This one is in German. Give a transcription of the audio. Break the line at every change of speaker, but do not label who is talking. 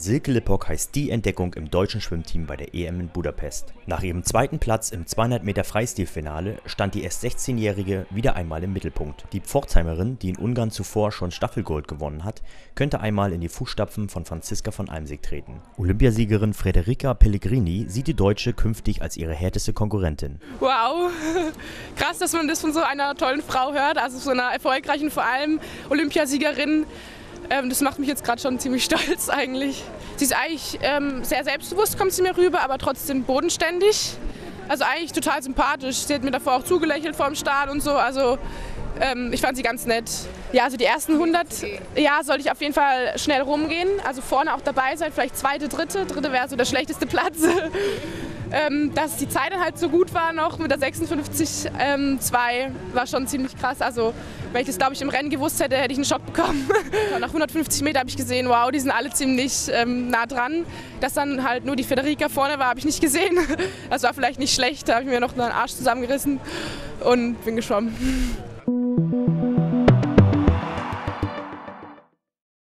Silke Lippock heißt die Entdeckung im deutschen Schwimmteam bei der EM in Budapest. Nach ihrem zweiten Platz im 200 Meter Freistilfinale stand die erst 16-Jährige wieder einmal im Mittelpunkt. Die Pforzheimerin, die in Ungarn zuvor schon Staffelgold gewonnen hat, könnte einmal in die Fußstapfen von Franziska von Almsig treten. Olympiasiegerin Federica Pellegrini sieht die Deutsche künftig als ihre härteste Konkurrentin.
Wow, krass, dass man das von so einer tollen Frau hört, also so einer erfolgreichen, vor allem Olympiasiegerin. Ähm, das macht mich jetzt gerade schon ziemlich stolz eigentlich. Sie ist eigentlich ähm, sehr selbstbewusst, kommt sie mir rüber, aber trotzdem bodenständig. Also eigentlich total sympathisch. Sie hat mir davor auch zugelächelt vor dem Start und so. Also ähm, ich fand sie ganz nett. Ja, also die ersten 100 ja, sollte ich auf jeden Fall schnell rumgehen. Also vorne auch dabei sein, vielleicht zweite, dritte. Dritte wäre so der schlechteste Platz. ähm, dass die Zeit halt so gut war noch mit der 56,2 ähm, war schon ziemlich krass. Also wenn ich das glaube ich im Rennen gewusst hätte, hätte ich einen Schock bekommen. Nach 150 Meter habe ich gesehen, wow, die sind alle ziemlich ähm, nah dran. Dass dann halt nur die Federica vorne war, habe ich nicht gesehen. Das war vielleicht nicht schlecht, da habe ich mir noch einen Arsch zusammengerissen und bin geschwommen.